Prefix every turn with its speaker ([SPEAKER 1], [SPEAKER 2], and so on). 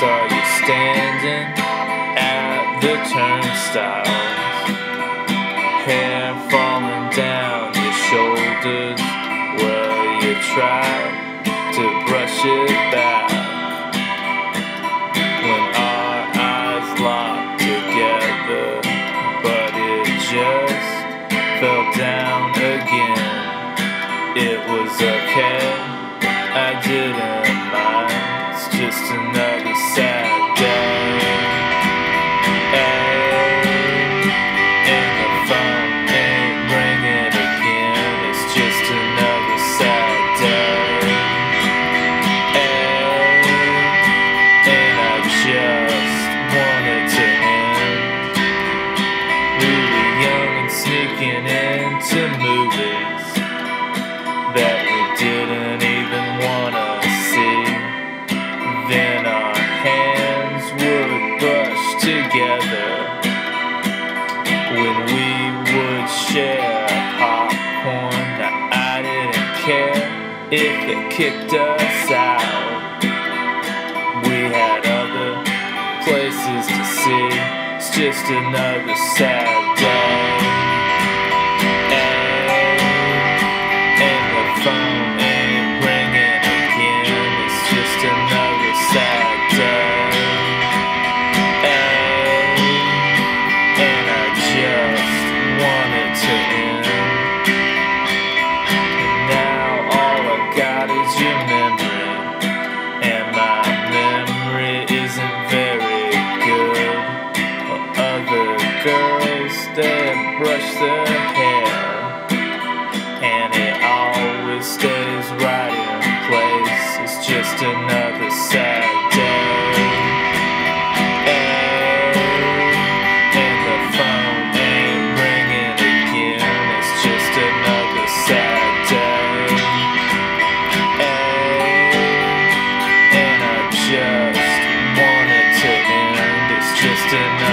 [SPEAKER 1] saw you standing at the turnstiles, hair falling down your shoulders. Well, you tried to brush it back when our eyes locked together, but it just fell down again. It was okay, I didn't mind. It's just another when we would share popcorn. Now I didn't care if it kicked us out. We had other places to see. It's just another sad day. To end. And now all I got is your memory. And my memory isn't very good. Or other girls that brush their hair. And it always stays right in place. It's just another often.